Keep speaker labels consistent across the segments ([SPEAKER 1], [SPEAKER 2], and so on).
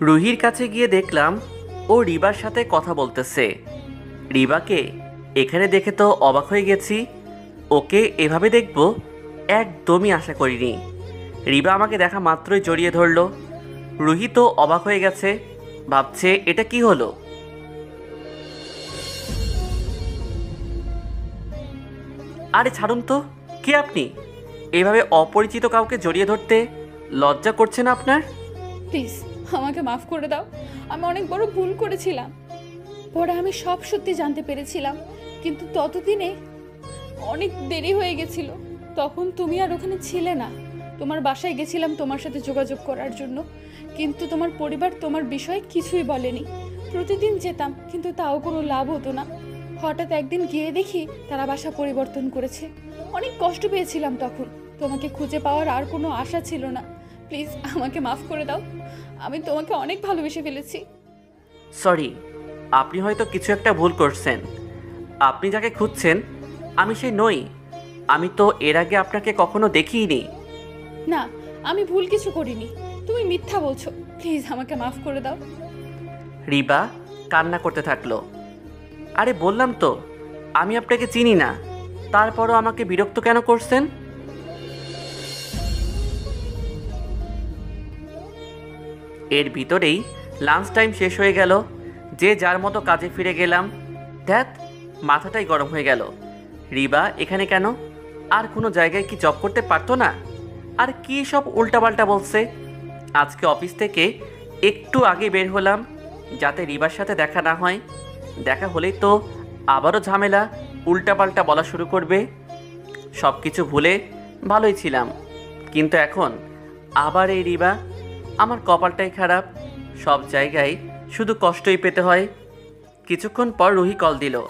[SPEAKER 1] রুহির কাছে গিয়ে দেখলাম, ও রিবার সাথে কথা বলতেছে। রিবাকে, এখানে দেখে তো অবাক হয়ে গেছি। ওকে এভাবে দেখব, একদমই আশা করিনি। রিবা আমাকে দেখা মাত্রই জড়িয়ে ধরলো। রুহি তো অবাক হয়ে গেছে, ভাবছে, এটা কি হলো? আরে ছাড়ুন তো, কে আপনি? এভাবে অপরিচিত কাউকে জড়িয়ে ধরতে লজ্জা করছে না আপনার?
[SPEAKER 2] প্লিজ আমাকে মাফ করে দাও। আমি অনেক বড় ভুল করেছিলাম। পরে আমি সব সত্যি জানতে পেরেছিলাম, কিন্তু ততদিনে অনেক দেরি হয়ে গেছিল। তখন তুমি আর ওখানে ছিলে না। তোমার বাসায় গেছিলাম তোমার সাথে যোগাযোগ করার জন্য। কিন্তু তোমার পরিবার তোমার বিষয়ে কিছুই বলেনি। প্রতিদিন যেতাম, কিন্তু তাও কোনো লাভ হতো না। হঠাৎ একদিন গিয়ে দেখি তারা বাসা পরিবর্তন করেছে। অনেক কষ্ট পেয়েছিলাম তখন। তোমাকে খুঁজে পাওয়ার আর কোনো আশা ছিল না। প্লিজ আমাকে মাফ করে দাও। আমি তোমাকে অনেক ভালোবেসে ফেলেছি।
[SPEAKER 1] সরি আপনি হয়তো কিছু একটা ভুল করছেন। আপনি যাকে খুঁজছেন আমি সেই নই। আমি তো এর আগে আপনাকে কখনো দেখিইনি
[SPEAKER 2] না আমি ভুল কিছু করিনি। তুমি মিথ্যা বলছো। প্লিজ আমাকে মাফ করে দাও।
[SPEAKER 1] রিবা কান্না করতে থাকল। আরে বললাম তো আমি আপনাকে চিনি না। তারপরও আমাকে বিরক্ত কেন করছেন? এর ভিতরেই লাঞ্চ টাইম শেষ হয়ে গেল। যে যার মতো কাজে ফিরে গেলাম। ধ্যাত মাথাটাই গরম হয়ে গেল। রিবা, এখানে কেন? আর কোনো জায়গায় কি জব করতে পারতো না? আর কি সব উল্টাপাল্টা বলছে? আজকে অফিস থেকে একটু আগে বের হলাম, যাতে রিবার সাথে দেখা না হয়। দেখা হলেই তো আবারও ঝামেলা, উল্টাপাল্টা বলা শুরু করবে। সব কিছু ভুলে ভালোই ছিলাম। কিন্তু এখন আবার এই রিবা আমার কপালটাই খারাপ। সব জায়গায় শুধু কষ্টই পেতে হয়। কিছুক্ষণ পর রুহি কল দিল।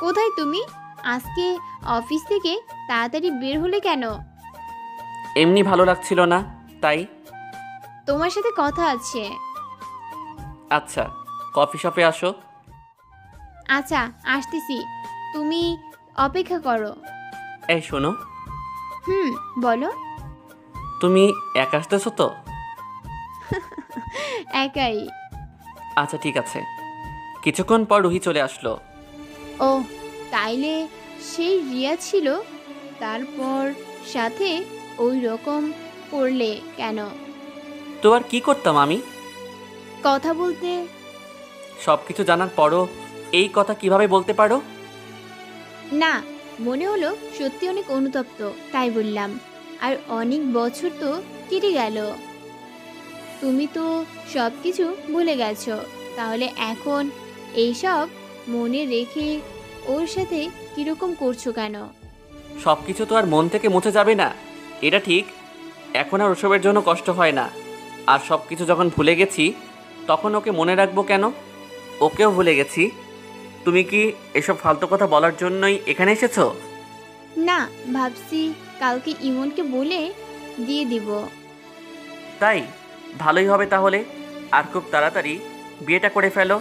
[SPEAKER 3] কোথায় তুমি? আজকে অফিস থেকে তাড়াতাড়ি বের হলে কেন?
[SPEAKER 1] এমনি ভালো লাগছিল না তাই।
[SPEAKER 3] তোমার সাথে কথা আছে।
[SPEAKER 1] আচ্ছা কফি শপে আসো।
[SPEAKER 3] আচ্ছা আসতেছি। তুমি অপেক্ষা করো।
[SPEAKER 1] এই শোনো।
[SPEAKER 3] হুম বলো।
[SPEAKER 1] তুমি একা আসতেছো তো?
[SPEAKER 3] একাই।
[SPEAKER 1] আচ্ছা ঠিক আছে। কিছুক্ষণ পর রুহি চলে আসলো।
[SPEAKER 3] ও তাইলে সেই রিয়া ছিল? তারপর সাথে ওই রকম করলে কেন?
[SPEAKER 1] তো আর কি করতাম আমি?
[SPEAKER 3] কথা বলতে
[SPEAKER 1] সব কিছু জানার পরও এই কথা কীভাবে বলতে পারো?
[SPEAKER 3] না, মনে হলো সত্যি অনেক অনুতপ্ত, তাই বললাম। আর অনেক বছর তো কেটে গেল। তুমি তো সব কিছু ভুলে গেছো, তাহলে এখন এইসব মনে রেখে ওর সাথে কীরকম করছ কেন?
[SPEAKER 1] সব কিছু তো আর মন থেকে মুছে যাবে না, এটা ঠিক। এখন আর ওসবের জন্য কষ্ট হয় না। আর সব কিছু যখন ভুলে গেছি, তখন ওকে মনে রাখব কেন? ওকেও ভুলে গেছি। তুমি কি এসব ফালতু কথা বলার জন্যই এখানে এসেছ?
[SPEAKER 3] না ভাবছি কালকে ইমনকে বলে দিয়ে দিব।
[SPEAKER 1] তাই? ভালোই হবে তাহলে। আর খুব তাড়াতাড়ি বিয়েটা করে ফেলো।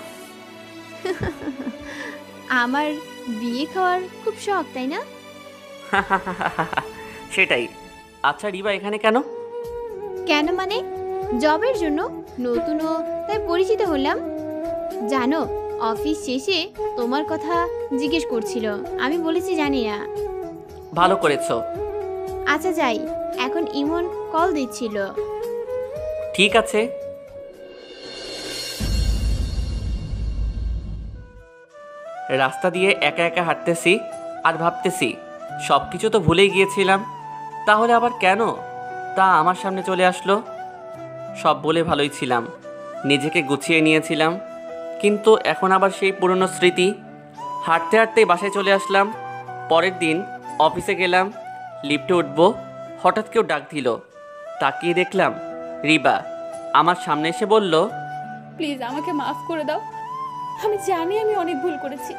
[SPEAKER 3] আমার বিয়ে খাওয়ার খুব শখ তাই না?
[SPEAKER 1] সেটাই। আচ্ছা রিবা এখানে কেন?
[SPEAKER 3] কেন মানে? জবের জন্য নতুনও তাই পরিচিত হলাম। জানো অফিস শেষে তোমার কথা জিজ্ঞেস করছিল। আমি বলেছি জানি না
[SPEAKER 1] ভালো করেছ।
[SPEAKER 3] আচ্ছা যাই। এখন ইমন কল দিচ্ছিল।
[SPEAKER 1] ঠিক আছে। রাস্তা দিয়ে একা একা হাঁটতেছি আর ভাবতেছি সব কিছু তো ভুলেই গিয়েছিলাম। তাহলে আবার কেন? তা আমার সামনে চলে আসলো। সব বলে ভালোই ছিলাম। নিজেকে গুছিয়ে নিয়েছিলাম। কিন্তু এখন আবার সেই পুরনো স্মৃতি। হাঁটতে হাঁটতেই বাসায় চলে আসলাম। পরের দিন অফিসে গেলাম, লিফটে উঠবো, হঠাৎ কেউ ডাক দিল। তাকিয়ে দেখলাম রিবা আমার সামনে এসে বলল,
[SPEAKER 2] প্লিজ আমাকে মাফ করে দাও। আমি জানি আমি অনেক ভুল করেছি।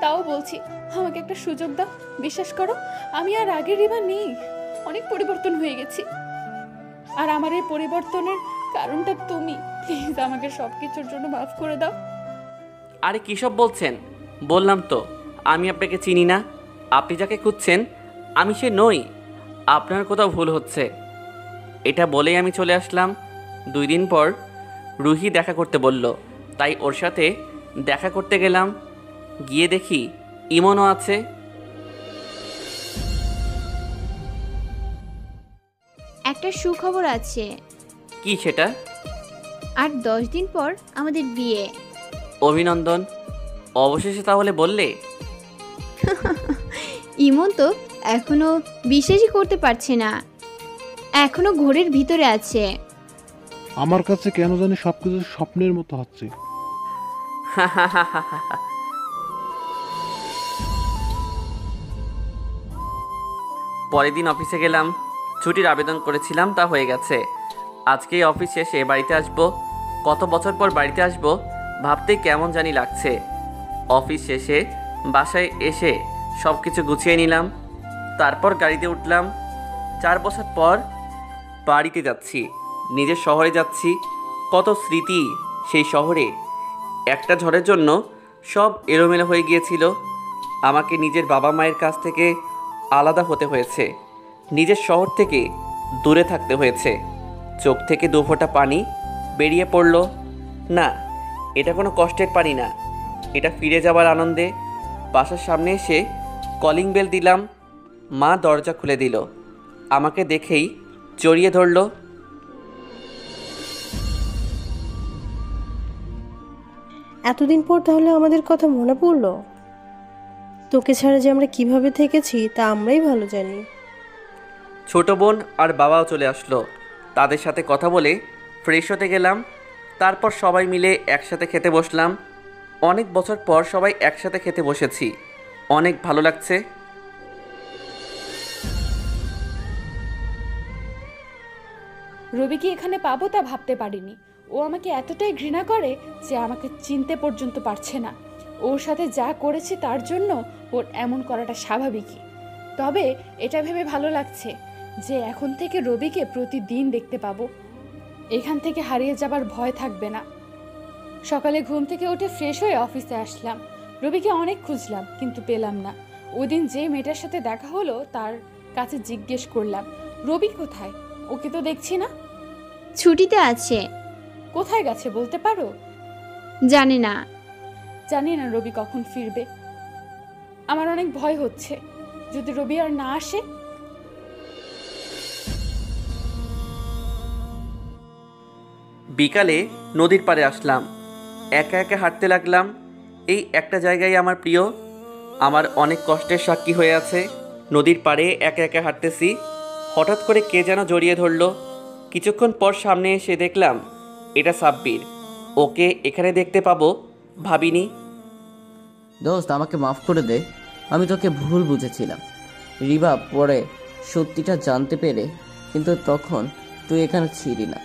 [SPEAKER 2] তাও বলছি, আমাকে একটা সুযোগ দাও। বিশ্বাস করো, আমি আর আগের রিবা নেই। অনেক পরিবর্তন হয়ে গেছি। আর আমার এই পরিবর্তনের কারণটা তুমি। প্লিজ আমাকে সব কিছুর জন্য মাফ করে দাও।
[SPEAKER 1] আরে কী সব বলছেন? বললাম তো আমি আপনাকে চিনি না আপনি যাকে খুঁজছেন আমি সে নই আপনার কোথাও ভুল হচ্ছে। এটা বলেই আমি চলে আসলাম। দুই দিন পর রুহি দেখা করতে বলল তাই ওর সাথে দেখা করতে গেলাম। গিয়ে দেখি ইমনও আছে।
[SPEAKER 3] একটা সুখবর আছে।
[SPEAKER 1] কি সেটা?
[SPEAKER 3] আর দশ দিন পর আমাদের বিয়ে।
[SPEAKER 1] অভিনন্দন। অবশেষে তাহলে বললে?
[SPEAKER 3] ইমন তো এখনও বিশ্বাসই করতে পারছে না। এখনও ঘোরের ভিতরে আছে।
[SPEAKER 4] আমার কাছে কেন জানি সবকিছু স্বপ্নের মতো হচ্ছে।
[SPEAKER 1] পরের দিন অফিসে গেলাম। ছুটির আবেদন করেছিলাম তা হয়ে গেছে। আজকেই অফিস শেষে বাড়িতে আসব। কত বছর পর বাড়িতে আসব? ভাবতে কেমন জানি লাগছে। অফিস শেষে, বাসায় এসে সব কিছু গুছিয়ে নিলাম, তারপর গাড়িতে উঠলাম। চার বছর পর বাড়িতে যাচ্ছি, নিজের শহরে যাচ্ছি। কত স্মৃতি সেই শহরে। একটা ঝড়ের জন্য সব এলোমেলো হয়ে গিয়েছিল। আমাকে নিজের বাবা মায়ের কাছ থেকে আলাদা হতে হয়েছে। নিজের শহর থেকে দূরে থাকতে হয়েছে। চোখ থেকে দু ফোঁটা পানি বেরিয়ে পড়ল। না এটা কোনো কষ্টের পারি না। এটা ফিরে যাওয়ার আনন্দে বাসার সামনে এসে কলিং বেল দিলাম। মা দরজা খুলে দিল। আমাকে দেখেই জড়িয়ে ধরলো।
[SPEAKER 5] এতদিন পর তাহলে আমাদের কথা মনে পড়ল? তোকে ছাড়া যে আমরা কীভাবে থেকেছি তা আমরাই ভালো জানি।
[SPEAKER 1] ছোট বোন আর বাবাও চলে আসলো। তাদের সাথে কথা বলে ফ্রেশ হতে গেলাম। তারপর সবাই মিলে একসাথে খেতে বসলাম। অনেক বছর পর সবাই একসাথে খেতে বসেছি। অনেক ভালো লাগছে।
[SPEAKER 2] রবিকে এখানে পাবো তা ভাবতে পারিনি। ও আমাকে এতটাই ঘৃণা করে যে আমাকে চিনতে পর্যন্ত পারছে না। ওর সাথে যা করেছি তার জন্য ওর এমন করাটা স্বাভাবিকই। তবে এটা ভেবে ভালো লাগছে যে এখন থেকে রবিকে প্রতিদিন দেখতে পাবো। এখান থেকে হারিয়ে যাবার ভয় থাকবে না। সকালে ঘুম থেকে উঠে ফ্রেশ হয়ে অফিসে আসলাম। রবিকে অনেক খুঁজলাম কিন্তু পেলাম না। ওদিন যে মেয়েটার সাথে দেখা হলো তার কাছে জিজ্ঞেস করলাম রবি কোথায়? ওকে তো দেখছি না?
[SPEAKER 3] ছুটিতে আছে।
[SPEAKER 2] কোথায় গেছে বলতে পারো?
[SPEAKER 3] জানি না।
[SPEAKER 2] জানি না রবি কখন ফিরবে। আমার অনেক ভয় হচ্ছে। যদি রবি আর না আসে
[SPEAKER 1] বিকালে নদীর পাড়ে আসলাম। একা একা হাঁটতে লাগলাম। এই একটা জায়গায় আমার প্রিয়, আমার অনেক কষ্টের সাক্ষী হয়ে আছে। নদীর পাড়ে একা একা হাঁটতেছি। হঠাৎ করে কে যেন জড়িয়ে ধরলো। কিছুক্ষণ পর সামনে এসে দেখলাম, এটা সাব্বির। ওকে এখানে দেখতে পাবো, ভাবিনি।
[SPEAKER 6] দোস্ত, আমাকে মাফ করে দে। আমি তোকে ভুল বুঝেছিলাম। রিবা পরে সত্যিটা জানতে পেরে কিন্তু তখন তুই এখানে ছিলি না।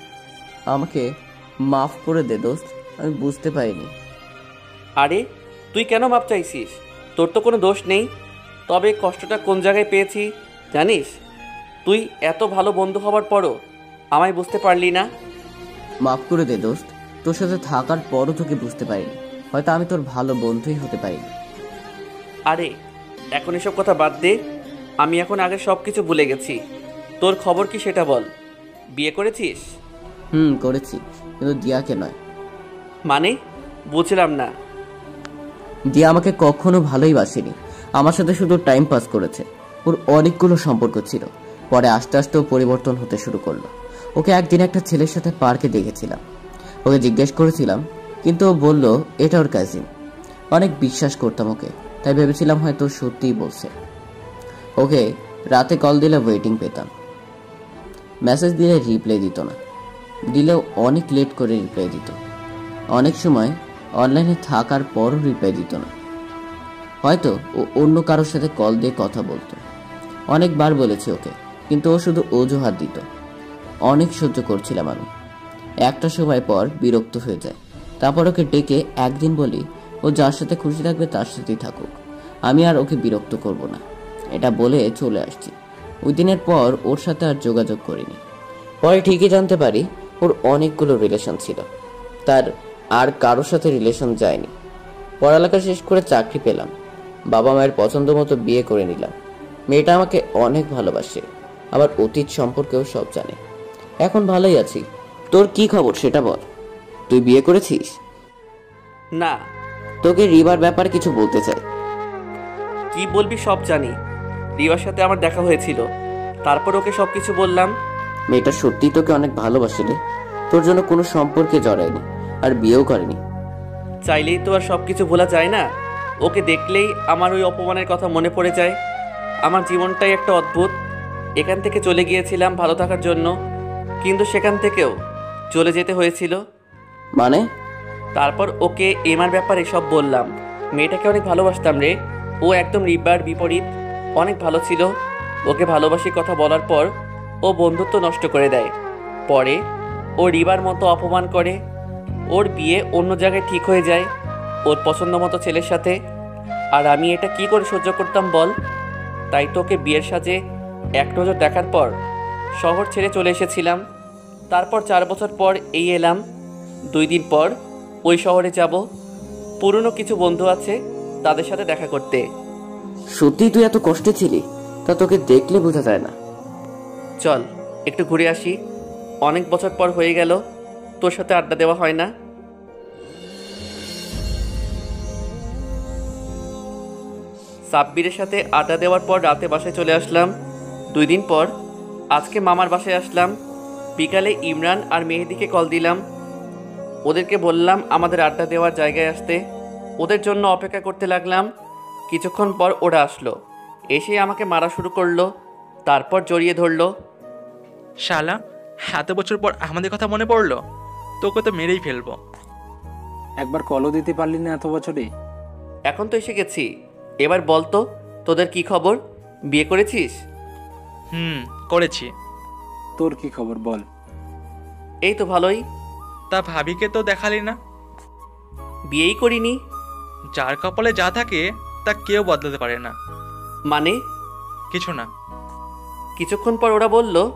[SPEAKER 6] আমাকে মাফ করে দে দোস্ত। আমি বুঝতে পারিনি।
[SPEAKER 1] আরে তুই কেন মাপ চাইছিস? তোর তো কোনো দোষ নেই। তবে কষ্টটা কোন জায়গায় পেয়েছি জানিস? তুই এত ভালো বন্ধু হবার পরও আমায় বুঝতে পারলি না।
[SPEAKER 6] মাফ করে দে দোস্ত। তোর সাথে থাকার পরও তোকে বুঝতে পারিনি। হয়তো আমি তোর ভালো বন্ধুই হতে পারিনি
[SPEAKER 1] আরে এখন এসব কথা বাদ দে। আমি এখন আগে সব কিছু ভুলে গেছি। তোর খবর কি সেটা বল। বিয়ে করেছিস?
[SPEAKER 6] হুম করেছি। কিন্তু দিয়াকে নয়।
[SPEAKER 1] মানে? বুঝলাম না।
[SPEAKER 6] দিয়া আমাকে কখনো ভালোই বাসেনি। আমার সাথে শুধু টাইম পাস করেছে। ওর অনেকগুলো সম্পর্ক ছিল। পরে আস্তে আস্তে ও পরিবর্তন হতে শুরু করল। ওকে একদিন একটা ছেলের সাথে পার্কে দেখেছিলাম। ওকে জিজ্ঞেস করেছিলাম কিন্তু ও বলল এটা ওর কাজিন অনেক বিশ্বাস করতাম ওকে। তাই ভেবেছিলাম হয়তো সত্যিই বলছে। ওকে রাতে কল দিলে ওয়েটিং পেতাম। মেসেজ দিলে রিপ্লাই দিত না। দিলেও অনেক লেট করে রিপ্লাই দিত। অনেক সময় অনলাইনে থাকার পরও রিপ্লাই দিত না। হয়তো ও অন্য কারোর সাথে কল দিয়ে কথা বলতো। অনেকবার বলেছি ওকে, কিন্তু ও শুধু অজুহাত দিত। অনেক সহ্য করছিলাম আমি। একটা সময় পর বিরক্ত হয়ে যায়। তারপর ওকে ডেকে একদিন বলি, ও যার সাথে খুশি থাকবে তার সাথেই থাকুক। আমি আর ওকে বিরক্ত করব না। এটা বলে চলে আসছি। ওই দিনের পর ওর সাথে আর যোগাযোগ করিনি। পরে ঠিকই জানতে পারি ওর অনেকগুলো রিলেশন ছিল। তার আর কারোর সাথে রিলেশন যায়নি। পড়ালেখা শেষ করে চাকরি পেলাম। বাবা মায়ের পছন্দ মতো বিয়ে করে নিলাম। মেয়েটা আমাকে অনেক ভালোবাসে। আমার অতীত সম্পর্কেও সব জানে। এখন ভালোই আছি। তোর কি খবর সেটা বল। তুই বিয়ে করেছিস?
[SPEAKER 1] না।
[SPEAKER 6] তোকে রিবার ব্যাপারে কিছু বলতে চাই।
[SPEAKER 1] কি বলবি সব জানি। রিবার সাথে আমার দেখা হয়েছিল। তারপর ওকে সব কিছু বললাম।
[SPEAKER 6] মেয়েটা সত্যিই তোকে অনেক ভালোবাসে রে। তোর জন্য কোনো সম্পর্কে জড়ায়নি আর বিয়েও করেনি।
[SPEAKER 1] চাইলেই তো আর সব কিছু ভোলা যায় না। ওকে দেখলেই আমার ওই অপমানের কথা মনে পড়ে যায়। আমার জীবনটাই একটা অদ্ভুত। এখান থেকে চলে গিয়েছিলাম ভালো থাকার জন্য কিন্তু সেখান থেকেও চলে যেতে হয়েছিল।
[SPEAKER 6] মানে?
[SPEAKER 1] তারপর ওকে এমার ব্যাপারে সব বললাম। মেয়েটাকে অনেক ভালোবাসতাম রে। ও একদম রিবার বিপরীত। অনেক ভালো ছিল। ওকে ভালোবাসি কথা বলার পর ও বন্ধুত্ব নষ্ট করে দেয়। পরে, ও রিবার মতো অপমান করে। ওর বিয়ে অন্য জায়গায় ঠিক হয়ে যায়। ওর পছন্দ মতো ছেলের সাথে। আর আমি এটা কি করে সহ্য করতাম বল? তাই তোকে বিয়ের সাজে এক নজর দেখার পর শহর ছেড়ে চলে এসেছিলাম। তারপর চার বছর পর এই এলাম। দুই দিন পর ওই শহরে যাব। পুরনো কিছু বন্ধু আছে তাদের সাথে দেখা করতে।
[SPEAKER 6] সত্যিই তুই এত কষ্টে ছিলি? তা তোকে দেখলে বোঝা যায় না।
[SPEAKER 1] চল, একটু ঘুরে আসি। অনেক বছর পর হয়ে গেল, তোর সাথে আড্ডা দেওয়া হয় না? সাব্বিরের সাথে আড্ডা দেওয়ার পর রাতে বাসায় চলে আসলাম। দুই দিন পর আজকে মামার বাসায় আসলাম। বিকালে ইমরান আর মেহেদিকে কল দিলাম। ওদেরকে বললাম আমাদের আড্ডা দেওয়ার জায়গায় আসতে। ওদের জন্য অপেক্ষা করতে লাগলাম। কিছুক্ষণ পর ওরা আসলো। এসে আমাকে মারা শুরু করল, তারপর জড়িয়ে ধরলো।
[SPEAKER 7] শালা এত বছর পর আমাদের কথা মনে পড়ল? তোকে তো মেরেই ফেলব।
[SPEAKER 8] একবার কলও দিতে পারলি না এত বছরে।
[SPEAKER 1] এখন তো এসে গেছি। এবার বল তো তোদের কি খবর? বিয়ে করেছিস?
[SPEAKER 7] হুম করেছি।
[SPEAKER 8] তোর কি খবর বল?
[SPEAKER 1] এই তো ভালোই।
[SPEAKER 7] তা ভাবিকে তো দেখালি না?
[SPEAKER 1] বিয়েই করিনি।
[SPEAKER 7] যার কপালে যা থাকে তা কেউ বদলাতে পারে না।
[SPEAKER 1] মানে?
[SPEAKER 7] কিছু না।
[SPEAKER 1] কিছুক্ষণ পর ওরা বলল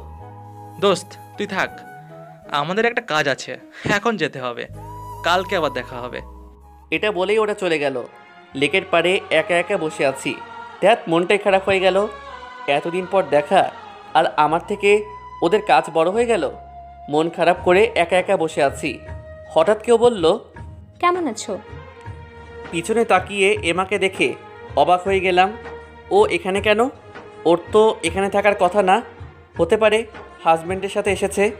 [SPEAKER 7] দোস্ত তুই থাক। আমাদের একটা কাজ আছে এখন যেতে হবে। কালকে আবার দেখা হবে।
[SPEAKER 1] এটা বলেই ওরা চলে গেল। লেকের পাড়ে একা একা বসে আছি। দেখ মনটাই খারাপ হয়ে গেল। এতদিন পর দেখা আর আমার থেকে ওদের কাজ বড় হয়ে গেল? মন খারাপ করে একা একা বসে আছি। হঠাৎ কেউ বলল
[SPEAKER 9] কেমন আছো?
[SPEAKER 1] পিছনে তাকিয়ে এমাকে দেখে অবাক হয়ে গেলাম। ও এখানে কেন? ওর তো এখানে থাকার কথা না। হতে পারে হাজব্যান্ডের সাথে এসেছে?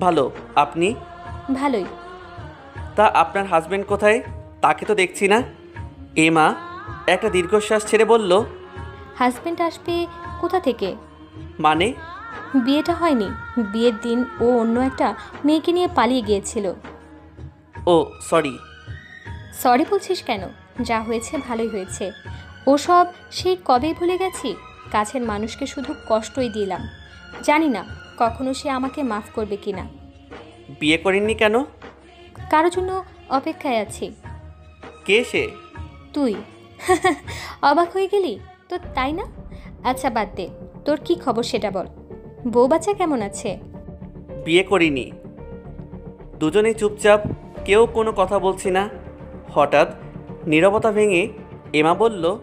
[SPEAKER 1] ভালো আপনি?
[SPEAKER 9] ভালোই।
[SPEAKER 1] তা আপনার হাজব্যান্ড কোথায়? তাকে তো দেখছি না। এ মা একটা দীর্ঘশ্বাস ছেড়ে বলল
[SPEAKER 9] হাজবেন্ড আসবে কোথা থেকে?
[SPEAKER 1] মানে?
[SPEAKER 9] বিয়েটা হয়নি। বিয়ের দিন ও অন্য একটা মেয়েকে নিয়ে পালিয়ে গিয়েছিল।
[SPEAKER 1] ও সরি।
[SPEAKER 9] সরি বলছিস কেন? যা হয়েছে ভালোই হয়েছে। ওসব সেই কবেই ভুলে গেছি? কাছের মানুষকে শুধু কষ্টই দিলাম। জানি না কখনো সে আমাকে মাফ করবে কি না
[SPEAKER 1] বিয়ে করেননি কেন?
[SPEAKER 9] কারও জন্য অপেক্ষায় আছি।
[SPEAKER 1] কে সে?
[SPEAKER 9] তুই। অবাক হয়ে গেলি? তো তাই না? আচ্ছা বাদ দে। তোর কি খবর সেটা বল। বউ বাচ্চা কেমন আছে?
[SPEAKER 1] বিয়ে করিনি। দুজনেই চুপচাপ কেউ কোনো কথা বলছি না। হঠাৎ নীরবতা ভেঙে এমা বলল